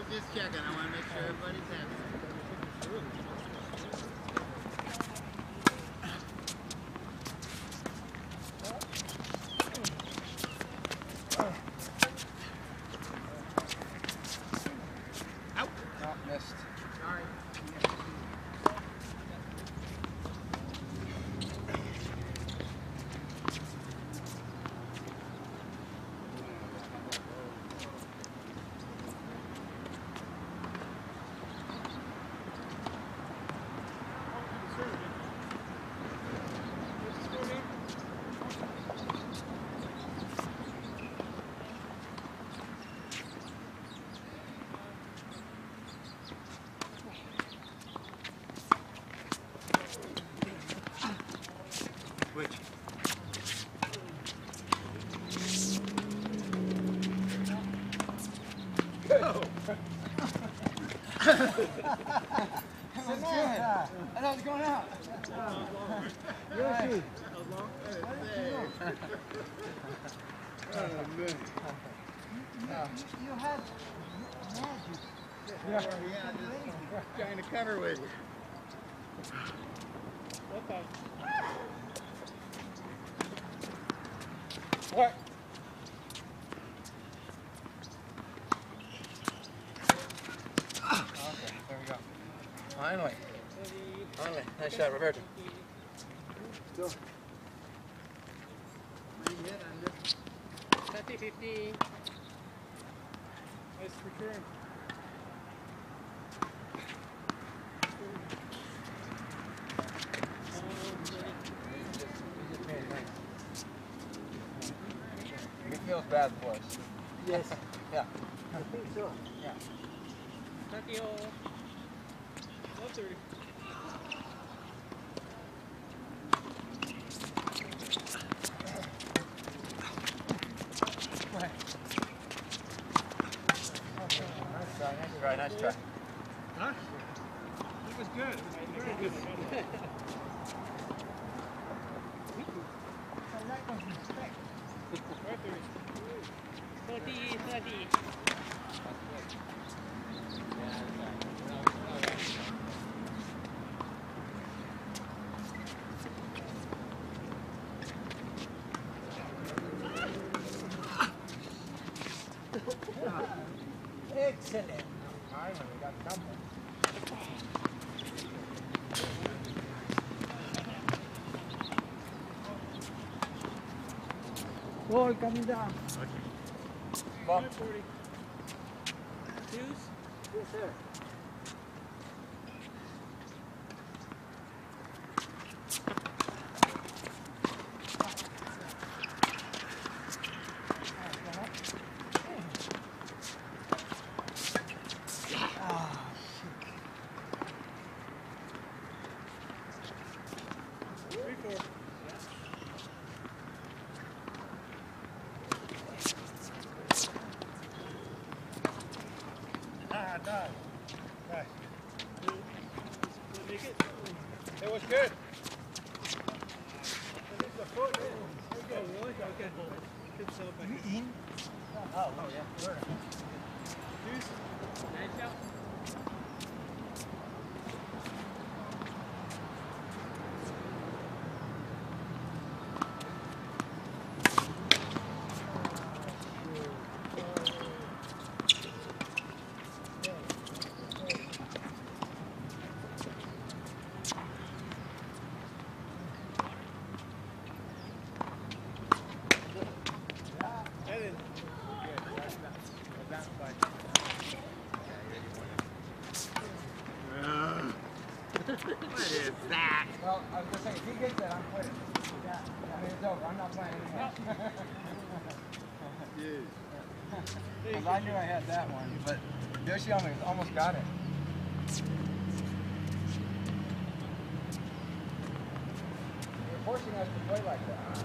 was just checking. I want to make sure everybody's happy. It was good. I thought it was going out. Yoshi. Oh, man. You had magic. Yeah, just trying to cover with you. Okay. What? Okay, there we go. Finally. Finally. Nice shot, Roberto. Still. What do you hit under? 30 50. Nice return. He feels bad for us. Yes. Yeah. I think so. Yeah. 30 oh. Love 30. Nice try, nice try, nice try. Huh? That was. Very good. Ball coming down. Ball. 40. Twos. Yes, sir. It make it? It was good. Oh? Okay. Good stuff. I guess. in? Oh, oh yeah. Sure. Twos. Nice shot. That is. What is that? Well, I was gonna say, if he gets that, I'm quitting. Yeah. I mean, it's over. I'm not playing anymore. Dude. Because I knew I had that one, but Yoshi almost, almost got it. You're forcing us to play like that.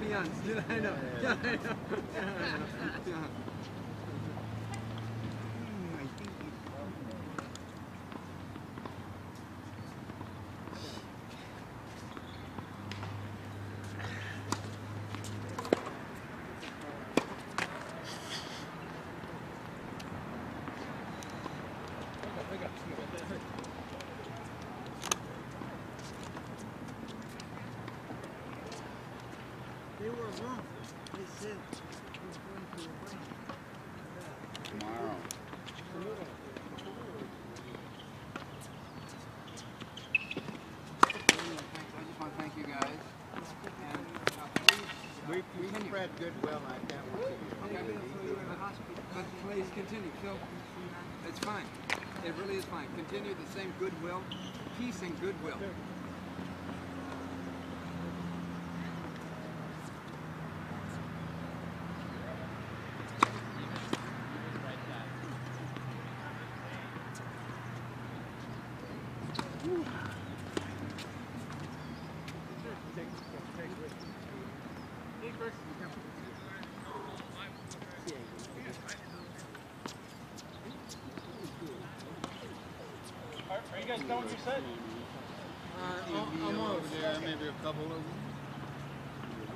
Peons. I know. Yeah, I know. Yeah. They were wrong. They said it was going to rain. Tomorrow. I just want to thank you guys. And uh, please, We, we spread goodwill like that once a year. but please continue, Phil. It's fine. It really is fine. Continue the same goodwill, peace and goodwill. Are, are you guys done with your set? Uh, al- almost. Yeah, maybe a couple of them.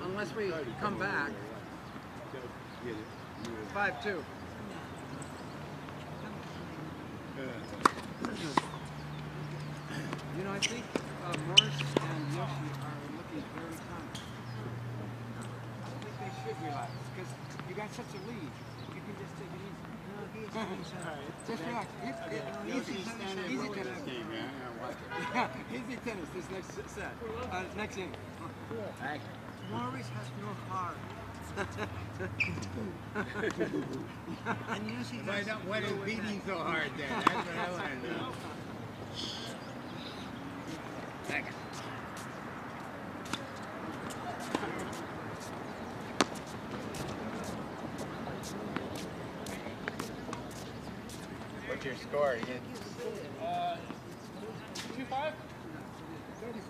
Unless we come back, five two. You know, I think uh, Morris and Yoshi are looking very tired. I think they should relax because you got such a lead. You can just take it easy. Just relax. It- it- easy, Yoshi's easy well in tennis. game, watch it. Yeah, easy tennis this next set. Uh, next game. Morris has no heart. and has not, why is beating so hard then? That's what I want to know. Your score? You Uh, two five.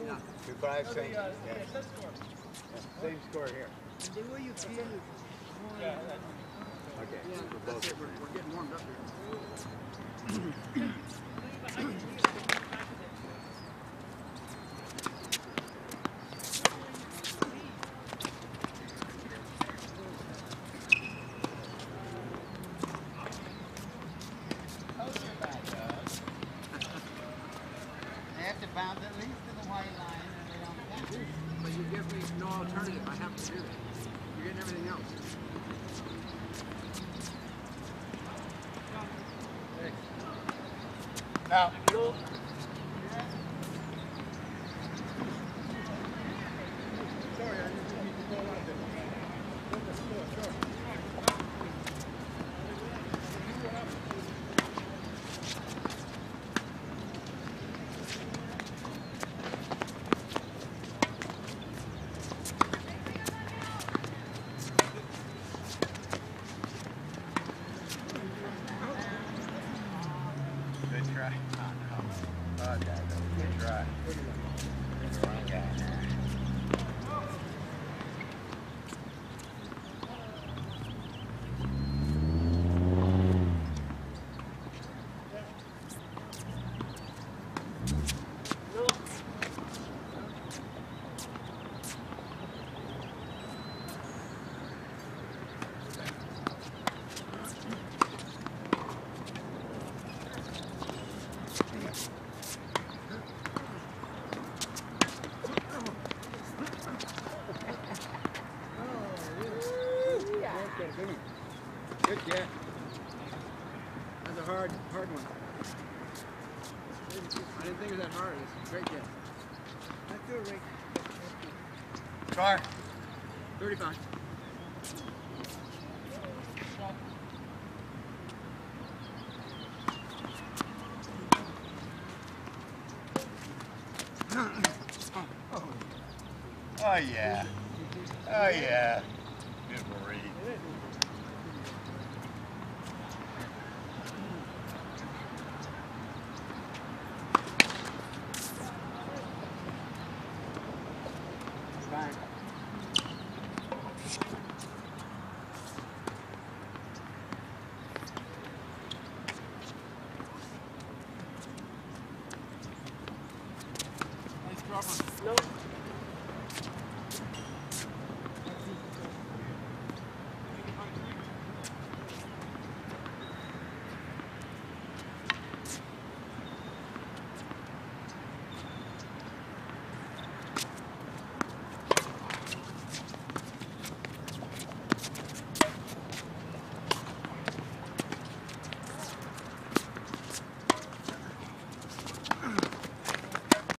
Yeah. two five, The same, uh, yeah, yeah, score. same score here. And the you feel it. Yeah, Okay. Yeah, for that's both. it. We're, we're getting warmed up here. They have to bounce at least to the white line and they don't. But you give me no alternative. I have to do that. You're getting everything else. Now, good way, good one. Good catch. That's a hard, hard one. I didn't think it was that hard. It's a great get. Let's do it, Rick. Car. 35. oh yeah. Oh yeah.